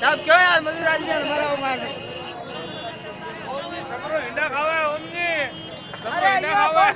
સાહેબ કયો યાર મજૂર આદમી તમારા ઉમાર સમરો ઈંડા ખાવા ઓમની. સમરો ઈંડા ખાવા